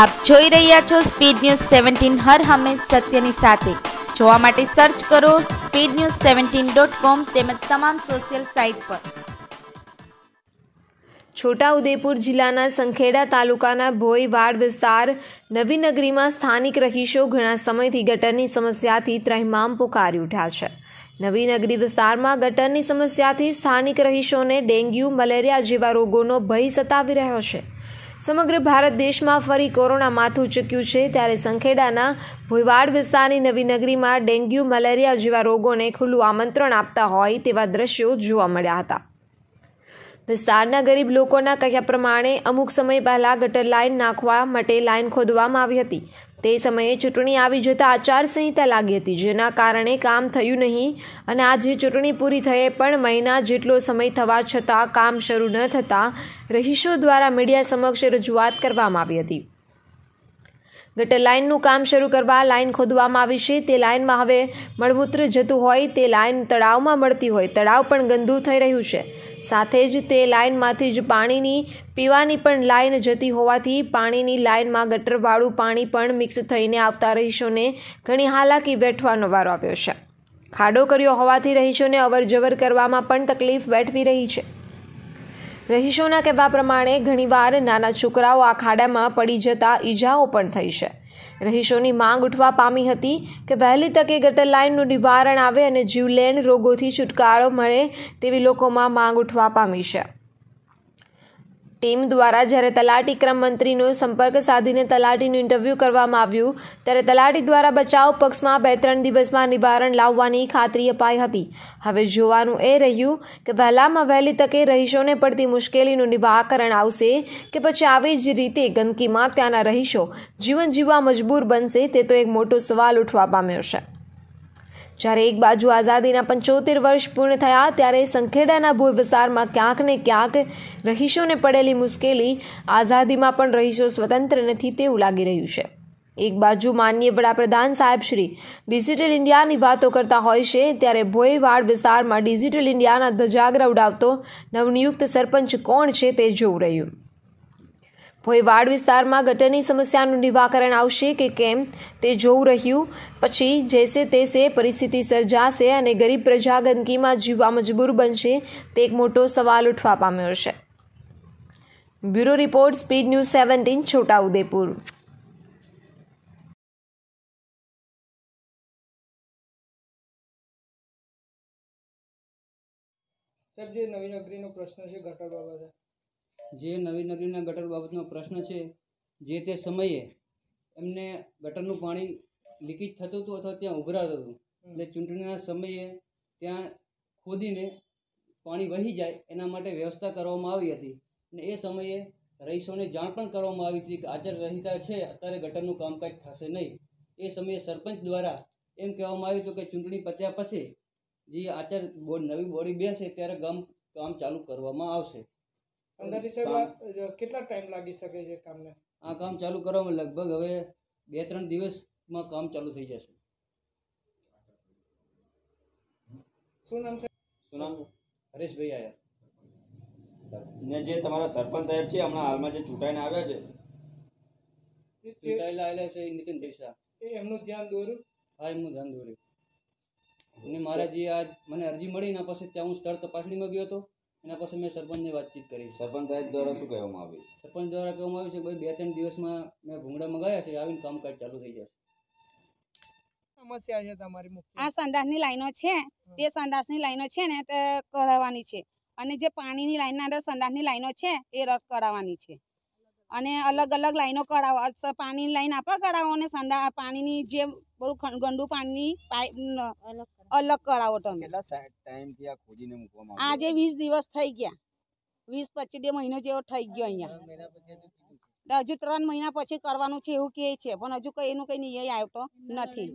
આપ જોઈ રહ્યા છો સ્પીડ ન્યૂઝ સેવન્ટીન હર હંમેશ સત્યની સાથે. જોવા માટે સર્ચ કરો speed news seventeen dot com તેમજ તમામ સોશિયલ સાઇટ પર. છોટાઉદેપુર જિલ્લાના સંખેડા તાલુકાના ભોયવાડ વિસ્તાર નવીનગરીમાં સ્થાનિક રહીશો ઘણા સમયથી ગટરની સમસ્યાથી ત્રહેમામ પોકારી ઉઠ્યા છે. નવીનગરી વિસ્તારમાં ગટરની સમસ્યાથી સ્થાનિક રહીશોને ડેન્ગ્યુ, મલેરિયા જેવા રોગોનો ભય સતાવી રહ્યો છે. સમગ્ર ભારત દેશમાં ફરી કોરોના માથું ચૂક્યું છે. ત્યારે સંખેડાના ભોયવાડ વિસ્તારની નવી નગરીમાં ડેન્ગ્યુ, મલેરિયા જેવા રોગોને ખુલ્લું આમંત્રણ આપતા હોય તેવા દ્રશ્યો જોવા મળ્યા હતા. વિસ્તારના ગરીબ લોકોના કહ્યા પ્રમાણે અમુક સમય પહેલા ગટર લાઇન નાખવા માટે લાઇન ખોદવામાં આવી હતી. તે સમયે ચૂંટણી આવી જતાં આચારસંહિતા લાગી હતી, જેના કારણે કામ થયું નહીં અને આજે ચૂંટણી પૂરી થયે પણ મહિના જેટલો સમય થવા છતાં કામ શરૂ ન થતાં રહીશો દ્વારા મીડિયા સમક્ષ રજૂઆત કરવામાં આવી હતી. ગટર લાઇનનું કામ શરૂ કરવા લાઇન ખોદવામાં આવી છે. તે લાઇનમાં હવે મળમૂત્ર જતું હોય, તે લાઇન તળાવમાં મળતી હોય. તળાવ પણ ગંદુ થઈ રહ્યું છે. સાથે જ તે લાઇનમાંથી જ પાણીની, પીવાની પણ લાઇન જતી હોવાથી પાણીની લાઇનમાં ગટરવાળું પાણી પણ મિક્સ થઈને આવતા રહીશોને ઘણી હાલાકી વેઠવાનો વારો આવ્યો છે. ખાડો કર્યો હોવાથી રહીશોને અવરજવર કરવામાં પણ તકલીફ વેઠવી રહી છે. રહીશોના કહેવા પ્રમાણે, ઘણીવાર નાના છોકરાઓ આ ખાડામાં પડી જતા ઈજાઓ પણ થઈ છે. રહીશોની માંગ ઉઠવા પામી હતી કે વહેલી તકે ગટર લાઇનનું નિવારણ આવે અને જીવલેણ રોગોથી છુટકારો મળે તેવી લોકોમાં માંગ ઉઠવા પામી છે. ટીમ દ્વારા જ્યારે તલાટી ક્રમ મંત્રીનો સંપર્ક સાધીને તલાટીનું ઇન્ટરવ્યૂ કરવામાં આવ્યું, ત્યારે તલાટી દ્વારા બચાવ પક્ષમાં બે ત્રણ દિવસમાં નિવારણ લાવવાની ખાતરી અપાઈ હતી. હવે જોવાનું એ રહ્યું કે વહેલામાં વહેલી તકે રહીશોને પડતી મુશ્કેલીનું નિવાકરણ આવશે કે પછી આવી જ રીતે ગંદકીમાં ત્યાંના રહીશો જીવન જીવવા મજબૂર બનશે તે તો એક મોટો સવાલ ઉઠવા પામ્યો છે. જ્યારે એક બાજુ આઝાદીના પંચોતેર વર્ષ પૂર્ણ થયા, ત્યારે સંખેડાના ભૂ વિસ્તારમાં ક્યાંક ને ક્યાંક રહીશોને પડેલી મુશ્કેલી, આઝાદીમાં પણ રહીશો સ્વતંત્ર નથી તેવું લાગી રહ્યું છે. એક બાજુ માનનીય વડાપ્રધાન સાહેબ શ્રી ડિજિટલ ઇન્ડિયાની વાતો કરતા હોય છે, ત્યારે ભોયવાડ વિસ્તારમાં ડિજિટલ ઇન્ડિયાના ધજાગરા ઉડાવતો નવનિયુક્ત સરપંચ કોણ છે તે જોવું રહ્યું. ભોયવાડ વિસ્તારમાં ગટરની સમસ્યાનું નિવાકરણ આવશે કે કેમ તે જોવું રહ્યું. પછી જેસે તેસે પરિસ્થિતિ સર્જાશે અને ગરીબ પ્રજા ગંદકીમાં જીવવા મજબૂર બનશે તે એક મોટો સવાલ ઉઠવા પામ્યો છે. Bureau report, speed news seventeen, Chhotaudepur. સાહેબ જે નવીન અગ્રીનો પ્રશ્ન છે ઘટાડવા બાબતે. જે નવી નગરીના ગટર બાબતનો પ્રશ્ન છે, જે તે સમયે એમને ગટરનું પાણી લીકેજ થતું હતું અથવા ત્યાં ઉભરાતું હતું. એટલે ચૂંટણીના સમયે ત્યાં ખોદીને પાણી વહી જાય એના માટે વ્યવસ્થા કરવામાં આવી હતી. અને એ સમયે રહીશોને જાણ પણ કરવામાં આવી હતી કે આચાર સંહિતા છે, અત્યારે ગટરનું કામકાજ થશે નહીં. એ સમયે સરપંચ દ્વારા એમ કહેવામાં આવ્યું હતું કે ચૂંટણી પત્યા પછી જે આચાર બોર્ડ, નવી બોડી બેસે ત્યારે ગામ કામ ચાલુ કરવામાં આવશે. અંદાજે સાહેબ કેટલા ટાઈમ લાગી શકે છે કામને? આ કામ ચાલુ કરવામાં લગભગ હવે બે ત્રણ દિવસમાં કામ ચાલુ થઈ જશે. શું નામ છે? શું નામ હરેશભાઈ આયા. ને જે તમારા સરપંચ સાહેબ છે હમણાં હાલમાં જે ચૂંટાઈને આવ્યા છે? ચૂંટાયેલા આવેલા છે એ નીતિન દેશા એમનું ધ્યાન દોર્યું? હા એમનું ધ્યાન દોર્યું. અને મારા જે આ મને અરજી મળી ના પછી ત્યાં હું સ્થળ તપાસણીમાં ગયો હતો. એના પછી મેં સરપંચની વાતચીત કરી. સરપંચ સાહેબ દ્વારા શું કહેવામાં આવ્યું સરપંચ દ્વારા કહેવામાં આવ્યું છે ભાઈ બે ત્રણ દિવસમાં મેં ભૂંગળા મંગાવ્યા છે આવીને કામકાજ ચાલુ થઈ જશે. સમસ્યા છે તમારી આ સંડાસની લાઈનો છે તે સંડાસની લાઈનો છે ને તે કરાવવાની છે. અને જે પાણીની લાઈનના અંદર સંડાસની લાઈનો છે એ રદ કરાવવાની છે. અને અલગ અલગ લાઈનો કરાવો. પાણીની લાઈન આપવા કરાવો અને સંડા પાણીની જે બહુ ગંદુ પાણીની પાઇપ અલગ કરાવો તમે. આજે વીસ દિવસ થઈ ગયા. વીસ પચીસ બે મહિનો જેવો થઈ ગયો અહીંયા. હજુ ત્રણ મહિના પછી કરવાનું છે એવું કે છે પણ હજુ કઈ એનું કઈ નિયય આવતો નથી.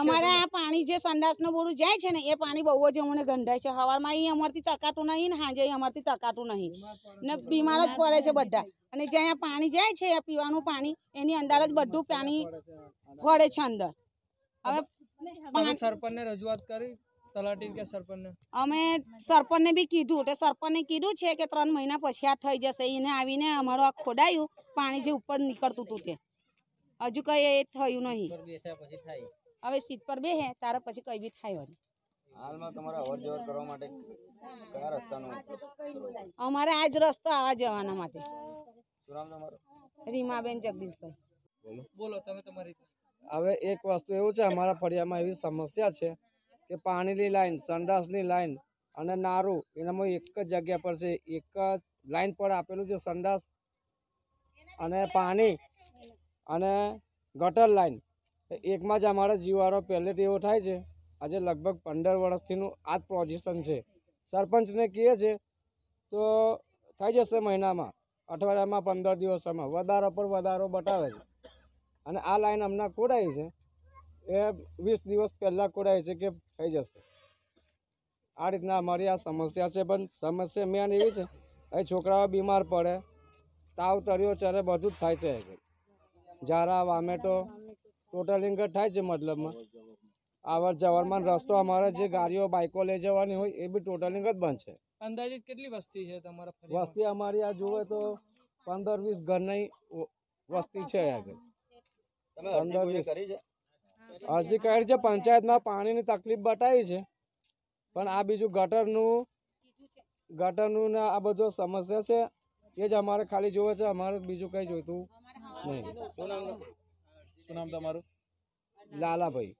અમારે આ પાણી જે સંડાસનું બોરું જાય છે ને એ પાણી બહુ જ અમને ગંધાય છે. સવારમાં અહીં અમારથી તકાતું નહીં ને હાજે અમારથી તકાતું નહીં. ને બીમાર જ પડે છે બધા. અને જ્યાં પાણી જાય છે પીવાનું પાણી એની અંદર જ બધું પાણી ફળે છે અંદર. હવે સરપંચને રજૂઆત કરી તલાટી કે સરપંચને? અમે સરપંચને બી કીધું તો સરપંચને કીધું છે કે ત્રણ મહિના પછી આ થઈ જશે એને આવીને અમારું આ ખોડાયું પાણી જે ઉપર નીકળતું હતું તે. હજુ કંઈ એ થયું નહીં. હવે સીટ પર બેહે તારે પછી કંઈ બી થાય હાલમાં તમારે અવર જવર કરવા માટે કયા રસ્તાનો? ઉપયોગ કરો છો? અમારે આ જ રસ્તો આવવા જવાના માટે. શું નામ તમારું? રીમાબેન જગદીશભાઈ. બોલો. તમે તમારી. હવે એક વસ્તુ એવું છે, અમારા ફળિયામાં એવી સમસ્યા છે કે પાણીની લાઈન, સંડાસની લાઈન અને નારું, એનામાં એક જ જગ્યા પર છે, એક જ લાઈન પર આપેલું છે સંડાસ અને પાણી અને ગટર લાઈન. એકમાં જ અમારો જીવારો પહેલેથી એવો થાય છે, આજે લગભગ પંદર વર્ષથીનું આ જ પોઝિશન છે. સરપંચને કહે છે, તો થઈ જશે મહિનામાં, અઠવાડિયામાં પંદર દિવસમાં, વધારો પર વધારો બતાવે છે. અને આ લાઈન હમણાં ખોડાઈ છે. એ વીસ દિવસ પહેલાં ખોડાઈ છે કે થઈ જશે. આ રીતના અમારી આ સમસ્યા છે પણ સમસ્યા મેન એવી છે એ છોકરાઓ બીમાર પડે તાવ તર્યો ચરે બધું જ થાય છે ઝારા વામેટો ટોટલિંગ જ થાય છે મતલબમાં. આવર જવરમાં રસ્તો અમારે જે ગાડીઓ બાઇકો લઈ જવાની હોય એ બી ટોટલિંગ જ બંધ છે. અંદાજિત કેટલી વસ્તી છે તમારા વસ્તી અમારી આ જુએ તો પંદર વીસ ઘરની વસ્તી છે આગળ. તમે અરજી પંદર વીસ. કરી છે? અરજી કરી છે પંચાયતમાં પાણીની તકલીફ બતાવી છે. પણ આ બીજું ગટરનું ગટરનું ને આ બધો સમસ્યા છે એ જ અમારે ખાલી જોવે છે અમારે બીજું કંઈ જોઈતું નહીં. શું નામ તમારું? લાલાભાઈ.